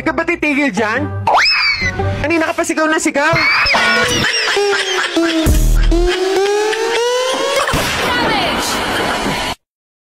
ka ba titigil dyan? Kanina ka pa sigaw na sigaw.